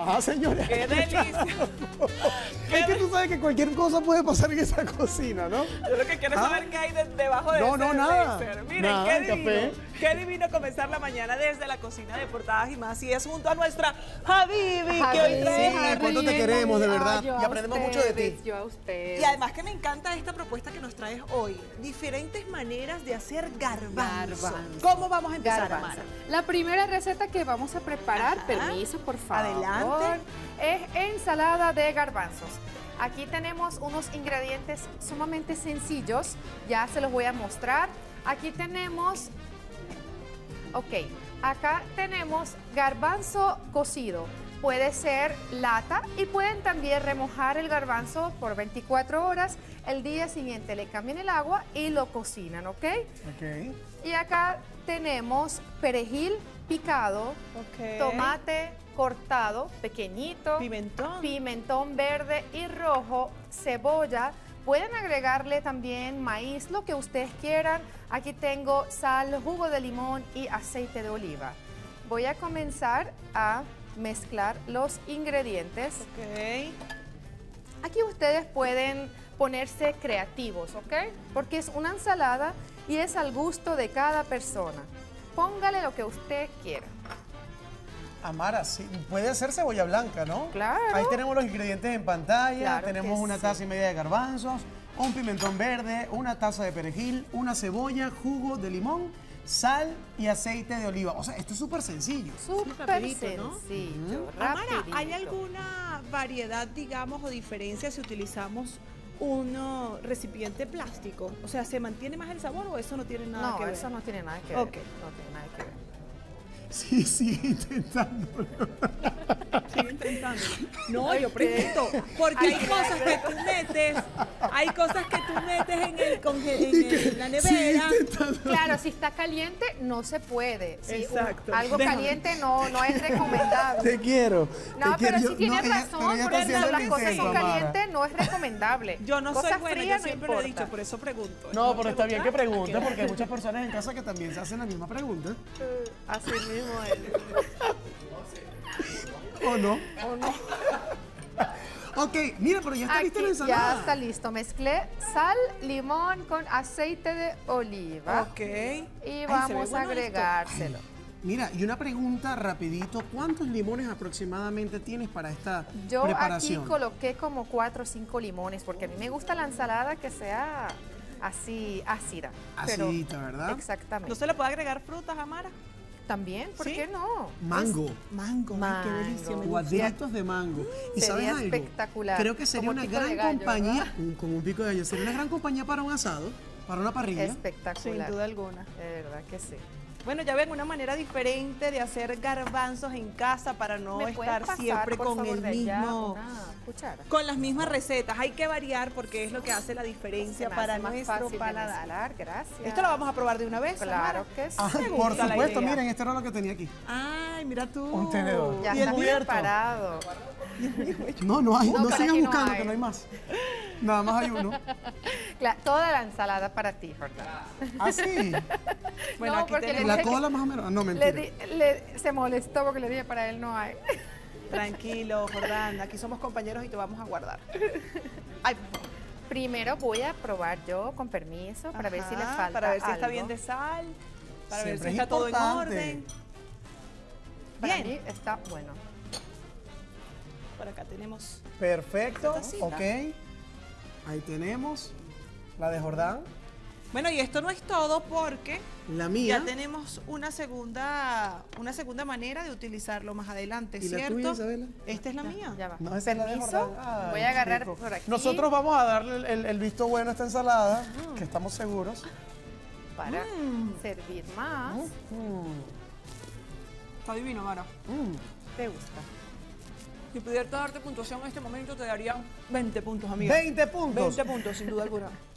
Ajá, señores. ¡Qué delicia! Es que tú sabes que cualquier cosa puede pasar en esa cocina, ¿no? Yo lo que quiero es Ah. saber qué hay de- debajo de No, ese no, nada. Miren, Nada, qué divino. café. Qué divino comenzar la mañana desde la cocina de portadas y más. Y es junto a nuestra Habibi, que hoy trae Sí, cuánto te queremos, de verdad. yo Y aprendemos mucho de ti. Yo a ustedes. Y además que me encanta esta propuesta que nos traes hoy. Diferentes maneras de hacer garbanzo. Garbanzo. ¿Cómo vamos a empezar, Garbanzo. Amara? La primera receta que vamos a preparar, Ajá. permiso por favor, Adelante. es ensalada de garbanzos. Aquí tenemos unos ingredientes sumamente sencillos, ya se los voy a mostrar. Aquí tenemos, ok, acá tenemos garbanzo cocido. Puede ser lata y pueden también remojar el garbanzo por 24 horas. El día siguiente le cambian el agua y lo cocinan, ¿ok? Ok. Y acá tenemos perejil picado, tomate cortado, pequeñito, Pimentón. pimentón verde y rojo, cebolla. Pueden agregarle también maíz, lo que ustedes quieran. Aquí tengo sal, jugo de limón y aceite de oliva. Voy a comenzar a mezclar los ingredientes. Aquí ustedes pueden ponerse creativos, ¿ok? Porque es una ensalada y es al gusto de cada persona. Póngale lo que usted quiera. Amara, sí, puede ser cebolla blanca, ¿no? Claro. Ahí tenemos los ingredientes en pantalla, Claro tenemos una sí. taza y media de garbanzos, un pimentón verde, una taza de perejil, una cebolla, jugo de limón, sal y aceite de oliva. O sea, esto es súper sencillo. Súper rapidito, ¿no? sencillo, Amara, ¿hay alguna variedad, digamos, o diferencia si utilizamos un recipiente plástico? O sea, ¿se mantiene más el sabor o eso no tiene nada No, que ver? eso no tiene nada que ver. Ok. No tiene nada que ver. Sí, sigue intentando. Sigue intentando. No, yo pregunto, porque hay cosas que tú metes, hay cosas que tú metes en, el conge- en, la nevera. intentando. Claro, si está caliente, no se puede. Si un- Exacto. algo Déjame. caliente no, no es recomendable. Te quiero. No, te pero Yo- si tienes no, ella- razón, pero ella las cosas son calientes no es recomendable. Yo no cosas soy buena, yo frías siempre no lo he dicho, por eso pregunto. No, pero está bien que preguntar. pregunte porque hay muchas personas en casa que también se hacen la misma pregunta. Así mismo ¿O no? ¿O no? Ok, mira, pero ya está lista la Aquí ensalada. ya está listo. Mezclé sal, limón con aceite de oliva. Ok. Y Ay, vamos a agregárselo. Mira, y una pregunta rapidito. ¿Cuántos limones aproximadamente tienes para esta Yo aquí preparación? coloqué como cuatro o cinco limones porque a mí me gusta la ensalada que sea así ácida. pero- Acidita, ¿verdad? Exactamente. ¿No se le puede agregar frutas, Amara? También, ¿por ¿Sí? qué no? Mango. Mango, ay, qué Mango. delicia. Cuadritos de mango. ¿Y sabes algo? espectacular. Creo que sería Como una gran gallo, compañía, ¿verdad? un- como un pico de gallo, sería una gran compañía para un asado, para una parrilla. Espectacular. Sin duda alguna. De verdad que sí. Bueno, ya ven una manera diferente de hacer garbanzos en casa para no ¿Me pueden estar pasar, siempre con favor, el allá mismo cuchara? con las mismas recetas. Hay que variar porque es lo que hace la diferencia Se para más nuestro fácil paladar. gracias. Esto lo vamos a probar de una vez. Claro que sí. Ah, por supuesto, miren, este era lo que tenía aquí. Ay, mira tú. Un tenedor. Ya y está preparado. No, no hay, No, no, sigan no buscando, hay. que no hay más. Nada más hay uno. Cla- toda la ensalada para ti, Jordán. Ah, sí. Bueno, No, aquí porque le tenemos. La cola más o menos. No, Le mentira. di- le- se molestó porque le dije para él no hay. Tranquilo, Jordán. Aquí somos compañeros y te vamos a guardar. Ay, por favor. Primero voy a probar yo, con permiso, para ver si le falta Para ver si está bien de sal. Para ver si es está todo en orden. Para Bien. mí está bueno. Por acá tenemos. Perfecto. Ok. Ahí tenemos la de Jordán. Bueno, y esto no es todo porque La mía. ya tenemos una segunda, una segunda manera de utilizarlo más adelante, ¿Y la ¿cierto? tuya, Isabela? Esta es la mía. Ya va. No, esa es la de Jordán. Ay, voy a agarrar por aquí. Nosotros vamos a darle el, el- el visto bueno a esta ensalada, que estamos seguros. para Mm. servir más. Mm, Está divino, Mara. mm. ¿Te gusta? Si pudiera darte puntuación en este momento, te daría 20 puntos, amiga. 20 puntos. 20 puntos, sin duda alguna.